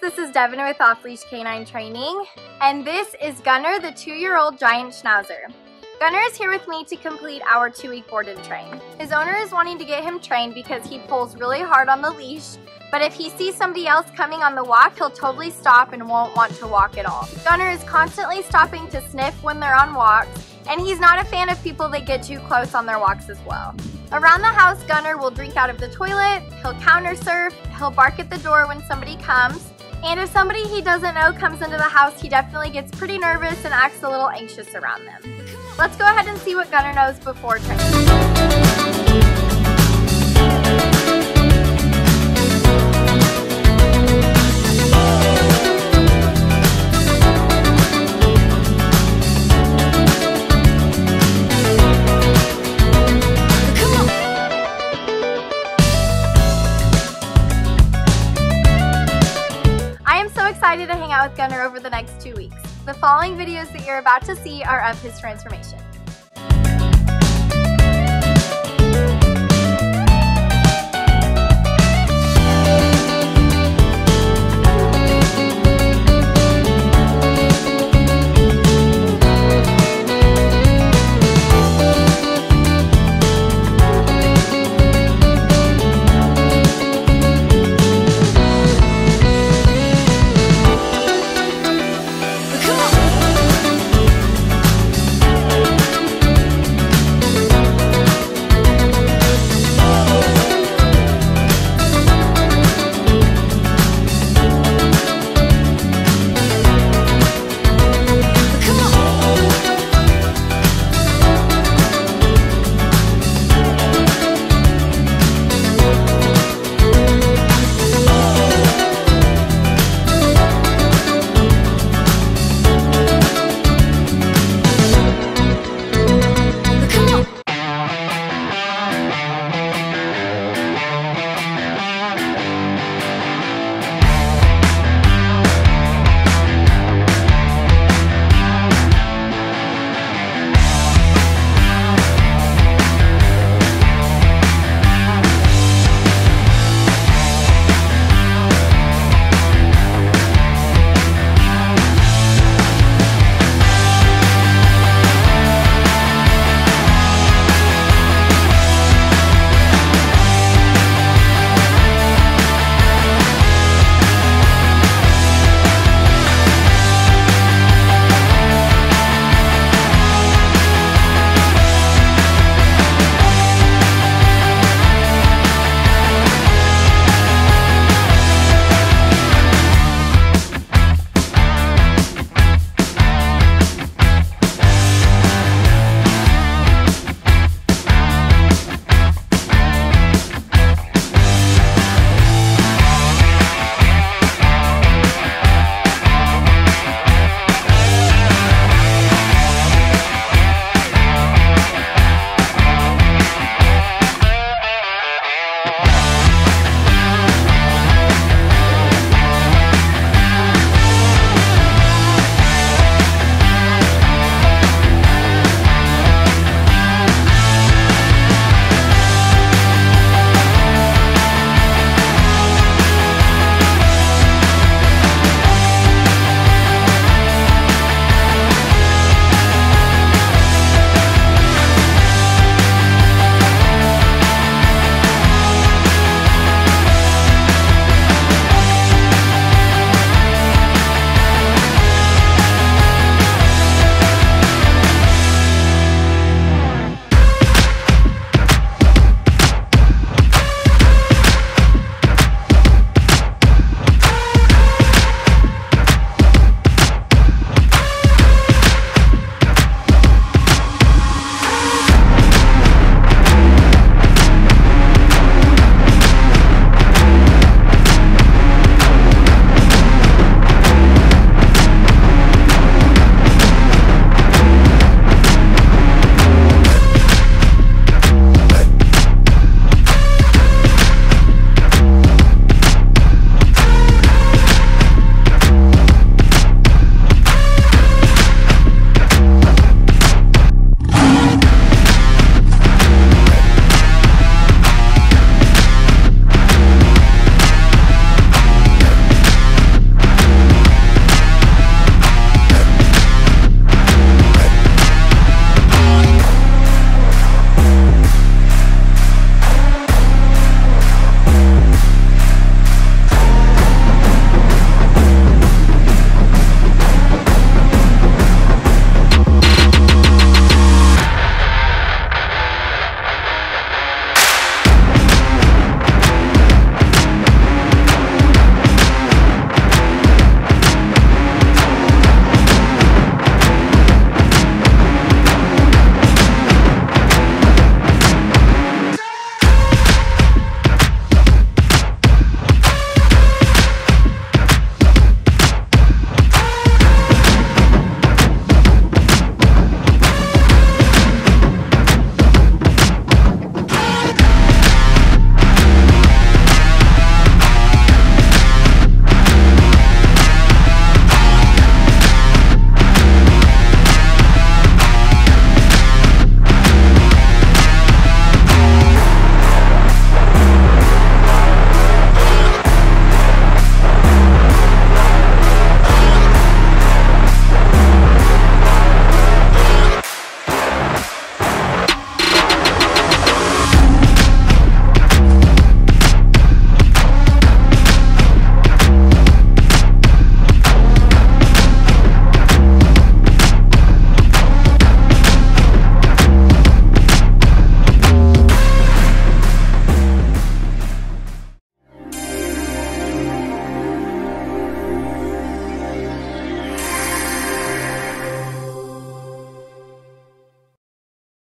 this is Devon with Off Leash K9 Training, and this is Gunner, the two year old giant schnauzer. Gunner is here with me to complete our two week board and train. His owner is wanting to get him trained because he pulls really hard on the leash, but if he sees somebody else coming on the walk, he'll totally stop and won't want to walk at all. Gunner is constantly stopping to sniff when they're on walks, and he's not a fan of people that get too close on their walks as well. Around the house, Gunner will drink out of the toilet, he'll counter surf, he'll bark at the door when somebody comes, and if somebody he doesn't know comes into the house, he definitely gets pretty nervous and acts a little anxious around them. Let's go ahead and see what Gunner knows before training. Excited to hang out with Gunner over the next two weeks. The following videos that you're about to see are of his transformation.